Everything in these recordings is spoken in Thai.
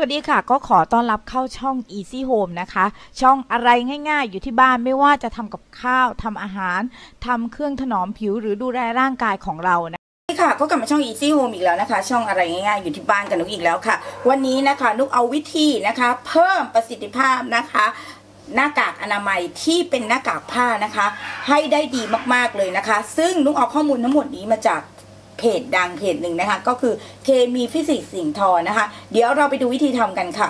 สวัสดีค่ะ ก็ขอต้อนรับเข้าช่อง Easy Home นะคะ ช่องอะไรง่ายๆ อยู่ที่บ้านไม่ว่าจะทำกับข้าวทำอาหารทำเครื่องถนอมผิวหรือดูแลร่างกายของเรานะนี่ค่ะก็กลับมาช่อง Easy Home อีกแล้วนะคะ ช่องอะไรง่ายๆอยู่ที่บ้านกันนุกอีกแล้วค่ะ วันนี้นะคะนุกเอาวิธีนะคะ เพิ่มประสิทธิภาพนะคะหน้ากากอนามัยที่เป็นหน้ากากผ้านะคะ ให้ได้ดีมากๆเลยนะคะ ซึ่งนุกเอาข้อมูลทั้งหมดนี้มาจาก เพจดังเพจหนึ่งนะคะ ก็คือเคมีฟิสิกส์สิงทอนะคะ เดี๋ยวเราไปดูวิธีทำกันค่ะ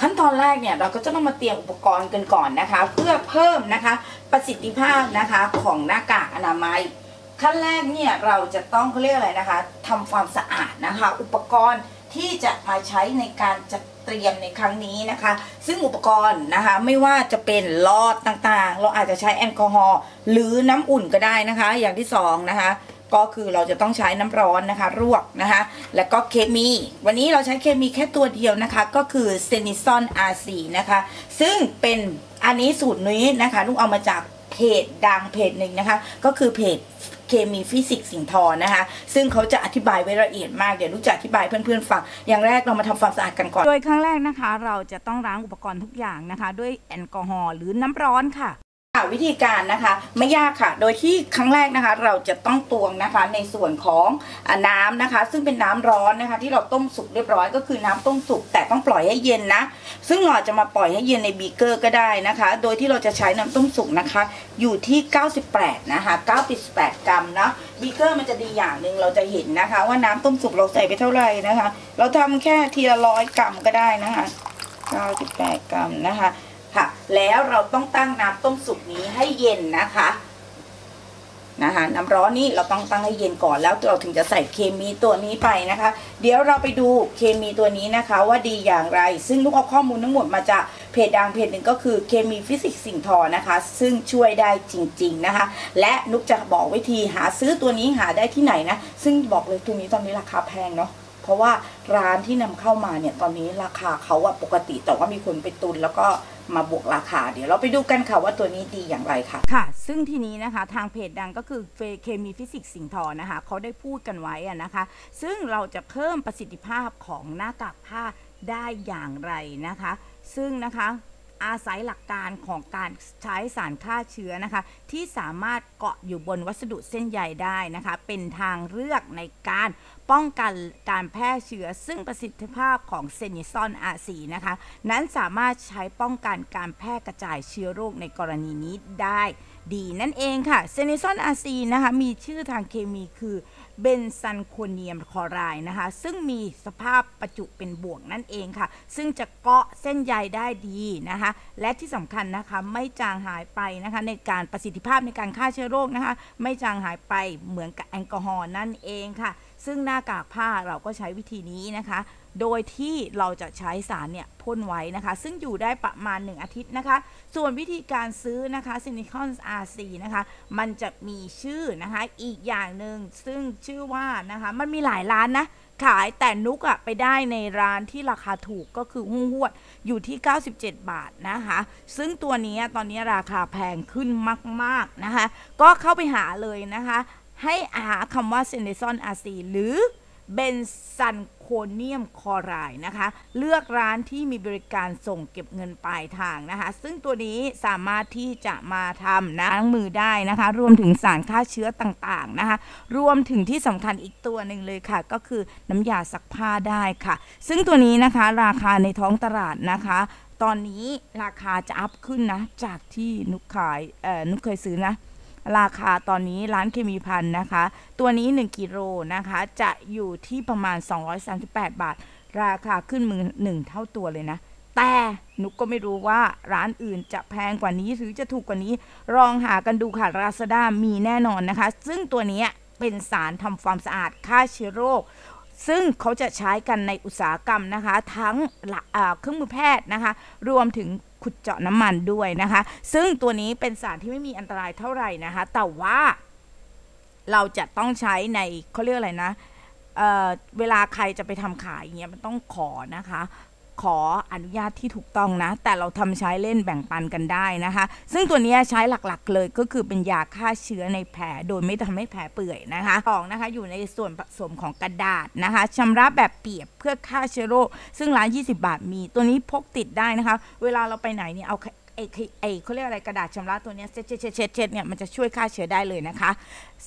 ขั้นตอนแรกเนี่ยเราก็จะต้องมาเตรียมอุปกรณ์กันก่อนนะคะ เพื่อเพิ่มนะคะประสิทธิภาพนะคะของหน้ากากอนามัย ขั้นแรกเนี่ยเราจะต้องเขาเรียกอะไรนะคะทำความสะอาดนะคะ อุปกรณ์ที่จะมาใช้ในการจัดเตรียมในครั้งนี้นะคะ ซึ่งอุปกรณ์นะคะไม่ว่าจะเป็นหลอดต่างๆ เราอาจจะใช้แอลกอฮอล์หรือน้ำอุ่นก็ได้นะคะ อย่างที่สองนะคะ ก็คือเราจะต้องใช้น้ำร้อนนะคะลวกนะคะ แล้วก็เคมี วันนี้เราใช้เคมีแค่ตัวเดียวนะคะ ก็คือเซนิซอน R4 นะคะ ซึ่งเป็นอันนี้สูตรนี้นะคะลูกเอามาจากเพจดังเพจหนึ่งนะคะ ก็คือเพจเคมีฟิสิกส์สิงห์ทรนะคะ ซึ่งเขาจะอธิบายไว้ละเอียดมาก เดี๋ยวลูกจะอธิบายเพื่อนๆฟัง อย่างแรกเรามาทำความสะอาดกันก่อน โดยครั้งแรกนะคะ เราจะต้องล้างอุปกรณ์ทุกอย่างนะคะ ด้วยแอลกอฮอล์หรือน้ำร้อนค่ะ ค่ะวิธีการนะคะไม่ยากค่ะ โดยที่ครั้งแรกนะคะเราจะต้องตวงนะคะในส่วนของน้ำนะคะ ซึ่งเป็นน้ำร้อนนะคะ ที่เราต้มสุกเรียบร้อยก็คือน้ำต้มสุกแต่ต้องปล่อยให้เย็นนะ ซึ่งเราจะมาปล่อยให้เย็นในบีเกอร์ก็ได้นะคะ โดยที่เราจะใช้น้ำต้มสุกนะคะ อยู่ที่ 98 นะคะ 98 กรัมนะบีเกอร์มันจะดีอย่างหนึ่งเราจะเห็นนะคะ ว่าน้ำต้มสุกเราใส่ไปเท่าไหร่นะคะ เราทำแค่ทีละร้อยกรัมก็ได้นะคะ 98 กรัมนะคะ ค่ะ แล้วเราต้องตั้งน้ำต้มสุกนี้ให้เย็นนะคะนะคะน้ำร้อนนี่เราต้องตั้งให้เย็นก่อนแล้วเราถึงจะใส่เคมีตัวนี้ไปนะคะ เดี๋ยวเราไปดูเคมีตัวนี้นะคะ ว่าดีอย่างไร ซึ่งลูกเอาข้อมูลทั้งหมดมาจากเพจดังเพจหนึ่งก็คือเคมีฟิสิกส์สิงห์ทอนะคะ ซึ่งช่วยได้จริง ๆนะคะ และนุกจะบอกวิธีหาซื้อตัวนี้หาได้ที่ไหนนะ ซึ่งบอกเลยตัวนี้ตอนนี้ราคาแพงเนาะเพราะว่าร้านที่นำเข้ามาเนี่ยตอนนี้ราคาเขาอะปกติแต่ว่ามีคนไปตุนแล้วก็ มาบวกราคา เดี๋ยวเราไปดูกันค่ะว่าตัวนี้ดีอย่างไรค่ะ ค่ะ ซึ่งทีนี้นะคะทางเพจดังก็คือเคมีฟิสิกส์สิงห์ทอนะคะเขาได้พูดกันไว้นะคะ ซึ่งเราจะเพิ่มประสิทธิภาพของหน้ากากผ้าได้อย่างไรนะคะ ซึ่งนะคะ อาศัยหลักการของการใช้สารฆ่าเชื้อนะคะ ที่สามารถเกาะอยู่บนวัสดุเส้นใยได้นะคะ เป็นทางเลือกในการป้องกันการแพร่เชื้อ ซึ่งประสิทธิภาพของ Sanisol RC นะคะ นั้นสามารถใช้ป้องกันการแพร่กระจายเชื้อโรคในกรณีนี้ได้ ดีนั่นเองค่ะ Sanisol RC นะคะ มีชื่อทางเคมีคือ benzalkonium chloride นะคะ ซึ่งมีสภาพประจุเป็นบวกนั่นเองค่ะ ซึ่งจะเกาะเส้นใยได้ดีนะคะ และที่สำคัญนะคะไม่จางหายไปนะคะ ในการประสิทธิภาพในการฆ่าเชื้อโรคนะคะ ไม่จางหายไปเหมือนกับแอลกอฮอล์นั่นเองค่ะ ซึ่งหน้ากากผ้าเราก็ใช้วิธีนี้นะคะ โดยที่เราจะใช้สารเนี่ยพ่นไว้นะคะ ซึ่งอยู่ได้ประมาณ 1 อาทิตย์นะคะ ส่วนวิธีการซื้อนะคะซินิคอน RC นะคะ มันจะมีชื่อนะคะอีกอย่างหนึ่งซึ่งชื่อว่านะคะ มันมีหลายร้านนะ ขายแต่นุกอะไปได้ในร้านที่ราคาถูกก็คือหุ้งหวดอยู่ที่ 97 บาทนะคะ ซึ่งตัวนี้ตอนนี้ราคาแพงขึ้นมาก ๆนะคะ ก็เข้าไปหาเลยนะคะ ให้หาคำว่าเซนเดซอนอาซีหรือเบนซัน เนียมคอรด์นะคะ เลือกร้านที่มีบริการส่งเก็บเงินปลายทางนะคะ ซึ่งตัวนี้สามารถที่จะมาทำนะล้างมือได้นะคะ รวมถึงสารฆ่าเชื้อต่างๆนะคะ รวมถึงที่สำคัญอีกตัวหนึ่งเลยค่ะ ก็คือน้ำยาซักผ้าได้ค่ะ ซึ่งตัวนี้นะคะราคาในท้องตลาดนะคะตอนนี้ราคาจะอัพขึ้นนะ จากที่นุกขายเอ่อนุกเคยซื้อนะ ราคาตอนนี้ร้านเคมีพันนะคะ ตัวนี้ 1กิโลนะคะ จะอยู่ที่ประมาณ 238 บาท ราคาขึ้นมือหนึ่งเท่าตัวเลยนะ แต่นุกก็ไม่รู้ว่าร้านอื่นจะแพงกว่านี้หรือจะถูกกว่านี้ ลองหากันดูค่ะราซาด้ามีแน่นอนนะคะ ซึ่งตัวนี้เป็นสารทำความสะอาดฆ่าเชื้อโรคซึ่งเขาจะใช้กันในอุตสาหกรรมนะคะ ทั้งเครื่องมือแพทย์นะคะ รวมถึง ขุดเจาะน้ำมันด้วยนะคะ ซึ่งตัวนี้เป็นสารที่ไม่มีอันตรายเท่าไหร่นะคะ แต่ว่าเราจะต้องใช้ในเขาเรียกอะไรนะเเวลาใครจะไปทำขายอย่างเงี้ยมันต้องขอนะคะ ขออนุญาตที่ถูกต้องนะ แต่เราทำใช้เล่นแบ่งปันกันได้นะคะ ซึ่งตัวนี้ใช้หลักๆ เลยก็คือเป็นยาฆ่าเชื้อในแผลโดยไม่ทำให้แผลเปื่อยนะคะสองนะคะอยู่ในส่วนผสมของกระดาษนะคะชำระแบบเปียกเพื่อฆ่าเชื้อโรคซึ่งร้าน 20 บาทมีตัวนี้พกติดได้นะคะ เวลาเราไปไหนเนี่ยเอา อ้ไอ้เขาเรียกอะไรกระดาษชำระตัวเนี้ยเช็ดเช็ดเช็ดเช็ดเนี่ยมันจะช่วยฆ่าเชื้อได้เลยนะคะ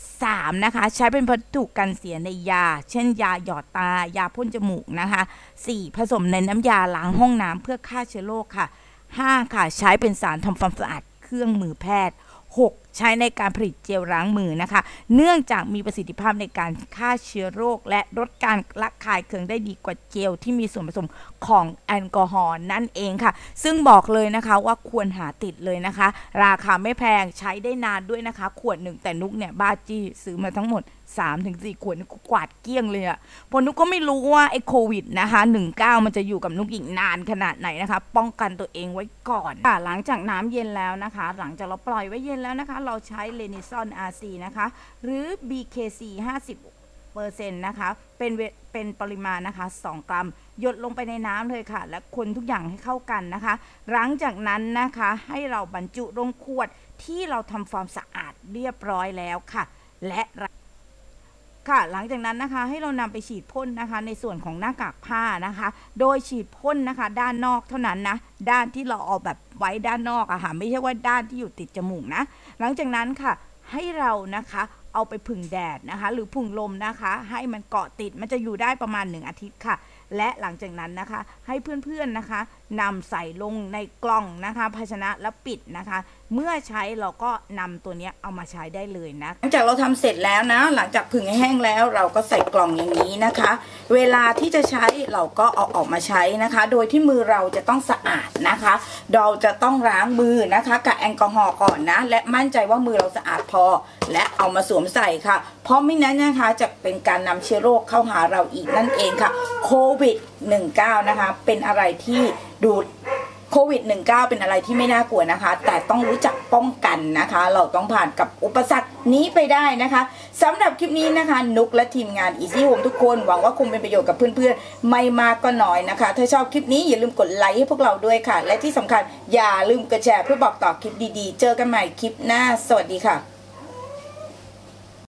3. นะคะใช้เป็นวัตถุกันเสียในยา เช่น ยาหยอดตา ยาพ่นจมูกนะคะ 4. ผสมในน้ำยาล้างห้องน้ำเพื่อฆ่าเชื้อโรคค่ะ 5. ค่ะใช้เป็นสารทำความสะอาดเครื่องมือแพทย์ 6. ใช้ในการผลิตเจลล้างมือนะคะ เนื่องจากมีประสิทธิภาพในการฆ่าเชื้อโรค และลดการระคายเคืองได้ดีกว่าเจลที่มีส่วนผสมของแอลกอฮอล์นั่นเองค่ะ ซึ่งบอกเลยนะคะว่าควรหาติดเลยนะคะ ราคาไม่แพงใช้ได้นานด้วยนะคะ ขวดหนึ่งแต่นุกเนี่ยบ้าจี้ซื้อมาทั้งหมด3-4ขวดนี่กูกวาดเกลี้ยงเลยอะเพราะนุกก็ไม่รู้ว่าไอ้โควิดนะคะ19 มันจะอยู่กับนุกอีกนานขนาดไหนนะคะ ป้องกันตัวเองไว้ก่อนค่ะหลังจากน้ำเย็นแล้วนะคะ หลังจากเราปล่อยไว้เย็นแล้วนะคะเราใช้เลนิซอน RC นะคะ หรือ BKC 50เปอร์เซ็นต์นะคะ เป็นเวเป็นปริมาณนะคะ 2 กรัม หยดลงไปในน้ำเลยค่ะ และคนทุกอย่างให้เข้ากันนะคะ หลังจากนั้นนะคะให้เราบรรจุลงขวดที่เราทำความสะอาดเรียบร้อยแล้วค่ะ และ ค่ะหลังจากนั้นนะคะให้เรานำไปฉีดพ่นนะคะ ในส่วนของหน้ากากผ้านะคะ โดยฉีดพ่นนะคะ ด้านนอกเท่านั้นนะด้านที่เราเอาแบบไว้ด้านนอกอะค่ะไม่ใช่ว่าด้านที่อยู่ติดจมูกนะ หลังจากนั้นค่ะให้เรานะคะเอาไปผึ่งแดดนะคะ หรือผึ่งลมนะคะ ให้มันเกาะติดมันจะอยู่ได้ประมาณ 1 อาทิตย์ค่ะ และหลังจากนั้นนะคะ ให้เพื่อนๆนะคะนำใส่ลงในกล่องนะคะ ภาชนะแล้วปิดนะคะ เมื่อใช้เราก็นำตัวนี้เอามาใช้ได้เลยนะ หลังจากเราทำเสร็จแล้วนะ หลังจากผึ่งให้แห้งแล้ว เราก็ใส่กล่องอย่างนี้นะคะ เวลาที่จะใช้เราก็เอาออกมาใช้นะคะ โดยที่มือเราจะต้องสะอาดนะคะ เราจะต้องล้างมือนะคะกับแอลกอฮอล์ก่อนนะ และมั่นใจว่ามือเราสะอาดพอ และเอามาสวมใส่ค่ะ เพราะไม่นั้นนะคะจะเป็นการนำเชื้อโรคเข้าหาเราอีกนั่นเองค่ะ โควิด -19 นะคะ เป็นอะไรที่ดู โควิด -19 เป็นอะไรที่ไม่น่ากลัวนะคะ แต่ต้องรู้จักป้องกันนะคะ เราต้องผ่านกับอุปสรรคนี้ไปได้นะคะสำหรับคลิปนี้นะคะ นุกและทีมงาน Easy Home ทุกคน หวังว่าคงเป็นประโยชน์กับเพื่อนๆ ไม่มากก็น้อยนะคะ ถ้าชอบคลิปนี้อย่าลืมกดไลค์ให้พวกเราด้วยค่ะ และที่สำคัญอย่าลืมกดแชร์เพื่อบอกต่อคลิปดีๆ เจอกันใหม่คลิปหน้า สวัสดีค่ะ